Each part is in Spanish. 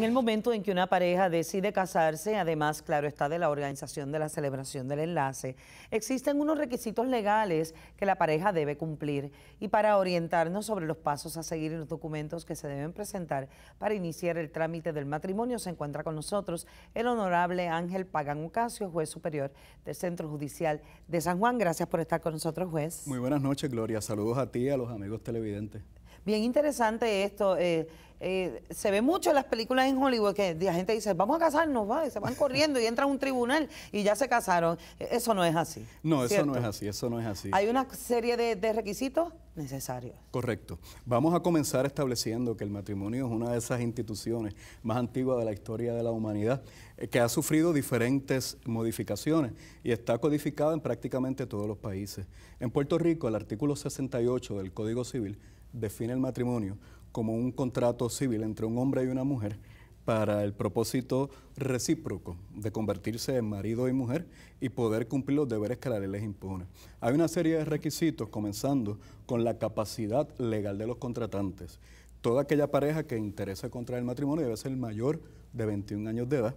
En el momento en que una pareja decide casarse, además, claro está, de la organización de la celebración del enlace, existen unos requisitos legales que la pareja debe cumplir. Y para orientarnos sobre los pasos a seguir y los documentos que se deben presentar para iniciar el trámite del matrimonio, se encuentra con nosotros el honorable Ángel Pagan Ocasio, juez superior del Centro Judicial de San Juan. Gracias por estar con nosotros, juez. Muy buenas noches, Gloria. Saludos a ti y a los amigos televidentes. Bien interesante esto. Eh, eh, se ve mucho en las películas en Hollywood que la gente dice, vamos a casarnos, va, y se van corriendo y entran a un tribunal y ya se casaron. E, eso no es así. No, eso no es así, eso no es así. Hay una serie de, requisitos necesarios. Correcto. Vamos a comenzar estableciendo que el matrimonio es una de esas instituciones más antiguas de la historia de la humanidad eh, que ha sufrido diferentes modificaciones y está codificada en prácticamente todos los países. En Puerto Rico, el artículo 68 del Código Civil define el matrimonio como un contrato civil entre un hombre y una mujer para el propósito recíproco de convertirse en marido y mujer y poder cumplir los deberes que la ley les impone. Hay una serie de requisitos, comenzando con la capacidad legal de los contratantes. Toda aquella pareja que interese contraer el matrimonio debe ser mayor de 21 años de edad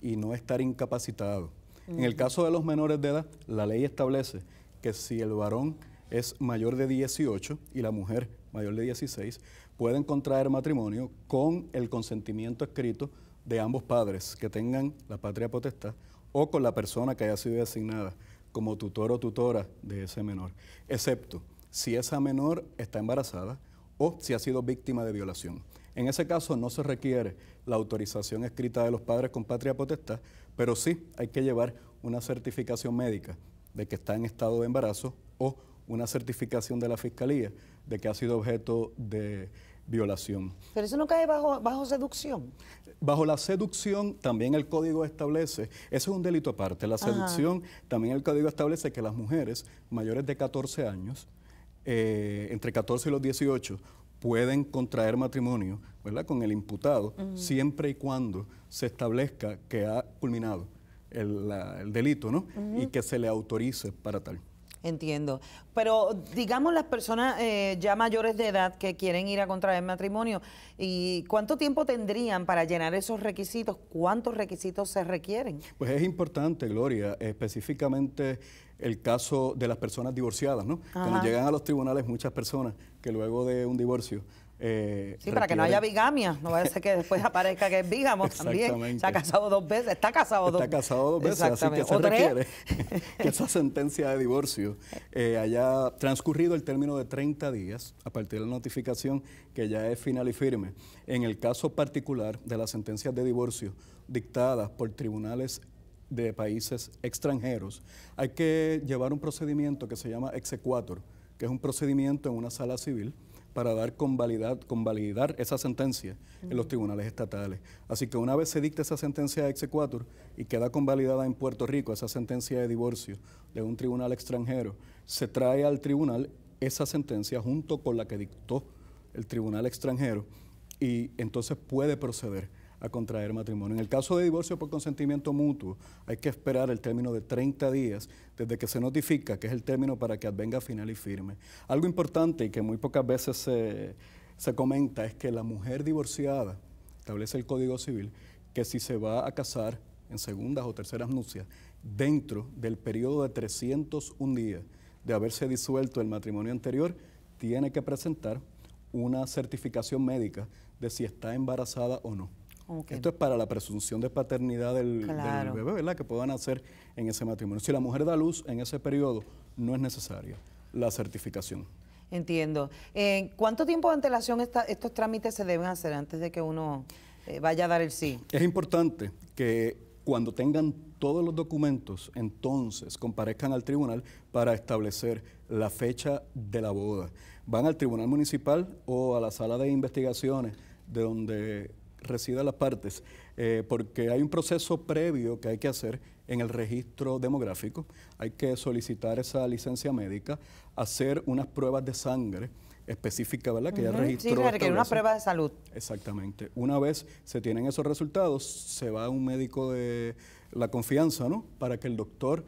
y no estar incapacitado. En el caso de los menores de edad, la ley establece que si el varón es mayor de 18 y la mujer mayor de 16, pueden contraer matrimonio con el consentimiento escrito de ambos padres que tengan la patria potestad o con la persona que haya sido designada como tutor o tutora de ese menor, excepto si esa menor está embarazada o si ha sido víctima de violación. En ese caso no se requiere la autorización escrita de los padres con patria potestad, pero sí hay que llevar una certificación médica de que está en estado de embarazo o una certificación de la Fiscalía de que ha sido objeto de violación. Pero eso no cae bajo, bajo seducción. Bajo la seducción también el código establece, eso es un delito aparte, la seducción también el código establece que las mujeres mayores de 14 años, eh, entre 14 y los 18, pueden contraer matrimonio ¿verdad? con el imputado siempre y cuando se establezca que ha culminado el, delito ¿no? y que se le autorice para tal. Entiendo. Pero digamos las personas eh, ya mayores de edad que quieren ir a contraer matrimonio, ¿y cuánto tiempo tendrían para llenar esos requisitos? ¿Cuántos requisitos se requieren? Pues es importante, Gloria, específicamente el caso de las personas divorciadas, ¿no? Cuando llegan a los tribunales muchas personas que luego de un divorcio eh, sí, para que no haya bigamia, no vaya a ser que después aparezca que es bigamo también. Se ha casado dos veces, está casado dos veces. Está casado dos veces, así que se requiere que esa sentencia de divorcio eh, haya transcurrido el término de 30 días a partir de la notificación que ya es final y firme. En el caso particular de las sentencias de divorcio dictadas por tribunales de países extranjeros, hay que llevar un procedimiento que se llama exequatur, que es un procedimiento en una sala civil para dar convalidar esa sentencia en los tribunales estatales. Así que una vez se dicta esa sentencia de exequatur y queda convalidada en Puerto Rico esa sentencia de divorcio de un tribunal extranjero, se trae al tribunal esa sentencia junto con la que dictó el tribunal extranjero y entonces puede proceder a contraer matrimonio. En el caso de divorcio por consentimiento mutuo, hay que esperar el término de 30 días desde que se notifica, que es el término para que advenga final y firme. Algo importante y que muy pocas veces se, se comenta es que la mujer divorciada, establece el Código Civil, que si se va a casar en segundas o terceras nupcias, dentro del periodo de 301 días de haberse disuelto el matrimonio anterior, tiene que presentar una certificación médica de si está embarazada o no. Esto es para la presunción de paternidad del, bebé, ¿verdad? Que puedan hacer en ese matrimonio. Si la mujer da luz en ese periodo, no es necesaria la certificación. Entiendo. Eh, ¿Cuánto tiempo de antelación estos trámites se deben hacer antes de que uno eh, vaya a dar el sí? Es importante que cuando tengan todos los documentos, entonces comparezcan al tribunal para establecer la fecha de la boda. Van al tribunal municipal o a la sala de investigaciones de donde resida las partes, eh, porque hay un proceso previo que hay que hacer en el registro demográfico, hay que solicitar esa licencia médica, hacer unas pruebas de sangre específicas, ¿verdad? Que ya registró. Sí, requiere una prueba de salud. Exactamente. Una vez se tienen esos resultados, se va a un médico de la confianza, ¿no? Para que el doctor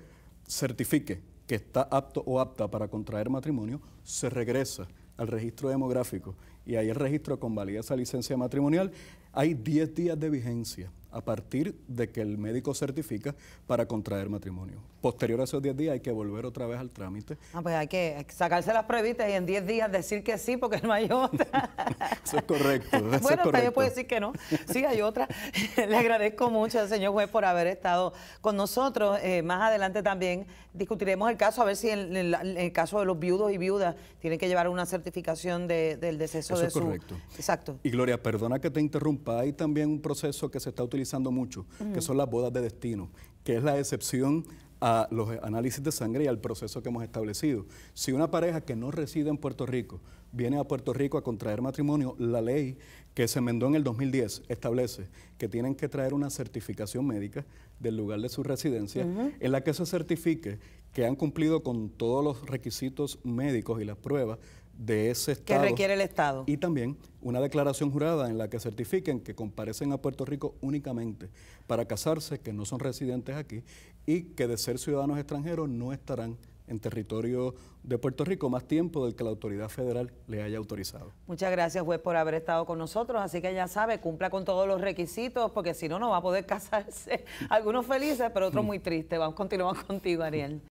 certifique que está apto o apta para contraer matrimonio, se regresa al registro demográfico y ahí el registro convalida esa licencia matrimonial, hay 10 días de vigencia a partir de que el médico certifica para contraer matrimonio. Posterior a esos 10 días hay que volver otra vez al trámite. Ah, pues hay que sacarse las pruebitas y en 10 días decir que sí porque no hay otra. eso es correcto. bueno, también puede decir que no. Sí, hay otra. Le agradezco mucho al señor juez por haber estado con nosotros. Eh, más adelante también discutiremos el caso, a ver si en, el caso de los viudos y viudas tienen que llevar una certificación del deceso eso de es correcto. Exacto. Y Gloria, perdona que te interrumpa, hay también un proceso que se está utilizando mucho, que son las bodas de destino, que es la excepción a los análisis de sangre y al proceso que hemos establecido. Si una pareja que no reside en Puerto Rico viene a Puerto Rico a contraer matrimonio, la ley que se enmendó en el 2010 establece que tienen que traer una certificación médica del lugar de su residencia en la que se certifique que han cumplido con todos los requisitos médicos y las pruebas de ese Estado. Que requiere el Estado. Y también una declaración jurada en la que certifiquen que comparecen a Puerto Rico únicamente para casarse, que no son residentes aquí y que de ser ciudadanos extranjeros no estarán en territorio de Puerto Rico más tiempo del que la autoridad federal le haya autorizado. Muchas gracias, juez, por haber estado con nosotros. Así que ya sabe, cumpla con todos los requisitos, porque si no, no va a poder casarse. Algunos felices, pero otros muy tristes. Vamos, continuamos contigo, Ariel.